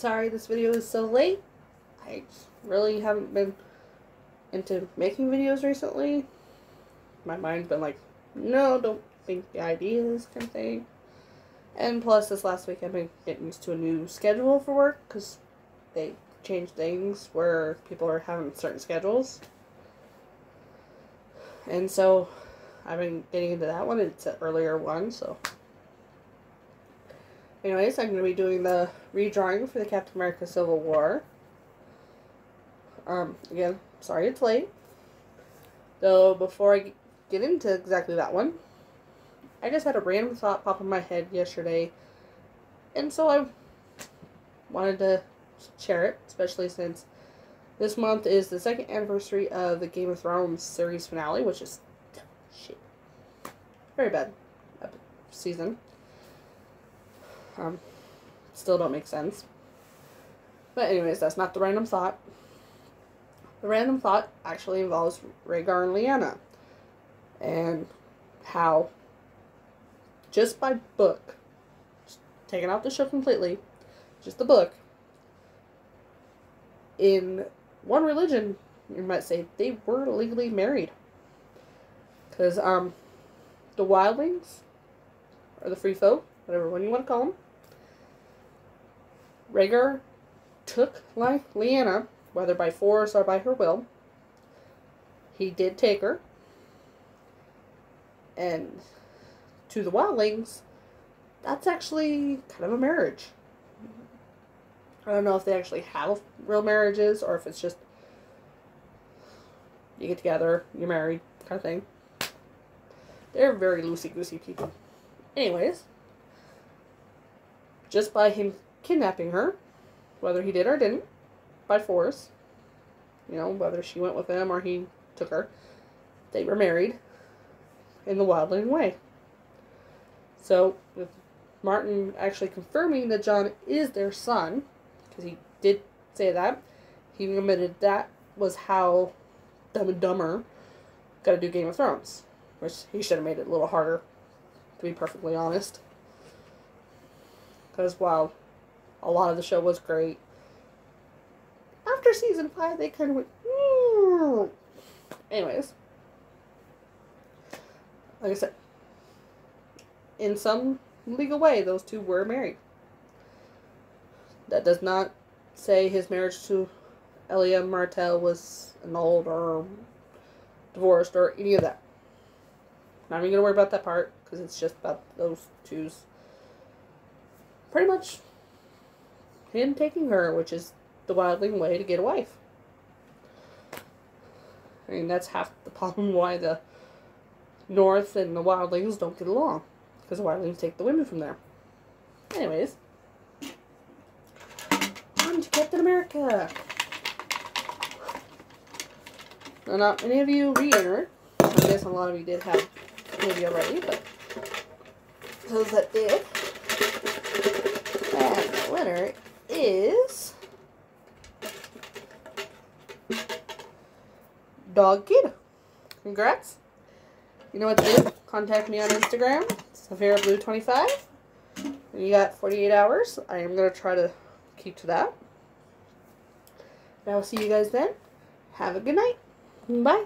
sorry this video is so late. I really haven't been into making videos recently. My mind's been like, no, don't think the ideas kind of thing. And plus, this last week I've been getting used to a new schedule for work because they change things where people are having certain schedules. And so I've been getting into that one. It's an earlier one, so. Anyways, I'm going to be doing the redrawing for the Captain America Civil War. Um, again, sorry it's late. Though, before I get into exactly that one, I just had a random thought pop in my head yesterday. And so I wanted to share it, especially since this month is the second anniversary of the Game of Thrones series finale, which is shit. Very bad season. Um, still don't make sense. But anyways, that's not the random thought. The random thought actually involves Rhaegar and Lyanna. And how, just by book, taking out the show completely, just the book, in one religion, you might say, they were legally married. Because, um, the wildlings, or the free folk, whatever one you want to call them, Rhaegar took like Lyanna, whether by force or by her will. He did take her. And to the wildlings, that's actually kind of a marriage. I don't know if they actually have real marriages or if it's just you get together, you're married, kind of thing. They're very loosey goosey people. Anyways, just by him kidnapping her, whether he did or didn't, by force. You know, whether she went with him or he took her. They were married in the wildling way. So, with Martin actually confirming that Jon is their son, because he did say that, he admitted that was how Dumb and Dumber got to do Game of Thrones. Which he should have made it a little harder, to be perfectly honest. Because while a lot of the show was great. After season five, they kind of went. Mm. Anyways, like I said, in some legal way, those two were married. That does not say his marriage to Elia Martell was annulled or divorced or any of that. Not even gonna worry about that part because it's just about those two's pretty much him taking her, which is the wildling way to get a wife. I mean, that's half the problem why the North and the wildlings don't get along. Because the wildlings take the women from there. Anyways. On to Captain America. Now, not many of you re-entered. I guess a lot of you did have maybe already, but those that did. And the winner is Dog Kid. Congrats. You know what to do? Contact me on Instagram, SafiraBlue25. You got 48 hours. I am going to try to keep to that. I will see you guys then. Have a good night. Bye.